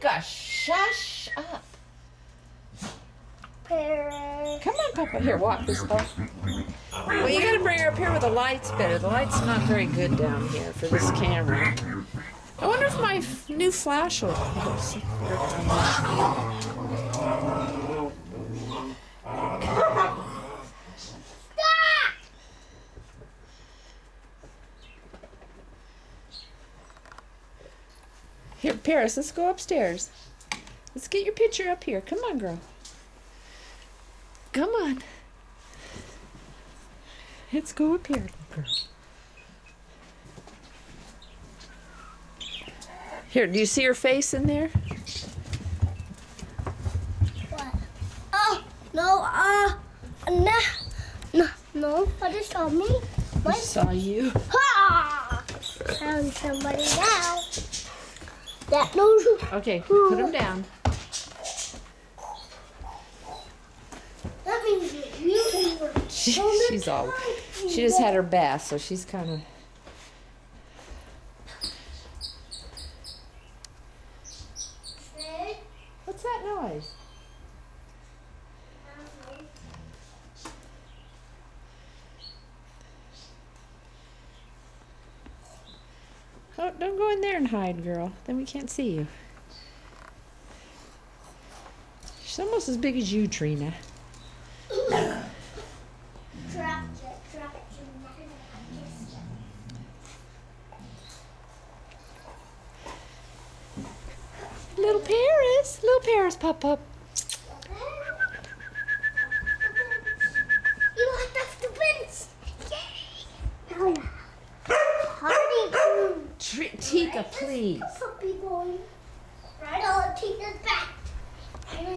Tika, shush up. Parrot. Come on, Papa. Here, walk this way. Well, you gotta bring her up here where the light's better. The light's not very good down here for this camera. I wonder if my f- new flash will. Here, Paris, let's go upstairs. Let's get your picture up here. Come on, girl. Come on. Let's go up here, girl. Here, do you see her face in there? What? Oh, no, uh, no, no, no, I just saw me? What? I saw you. Ha! Found somebody now. That knows who. Okay, put him down. That means you were. She, she's all. She just had her bath, so she's kind of. What's that noise? Oh, don't go in there and hide, girl. Then we can't see you. She's almost as big as you, Trina. Little Paris, little Paris, pop up. Tri- Tika, please. Right on Tika's back.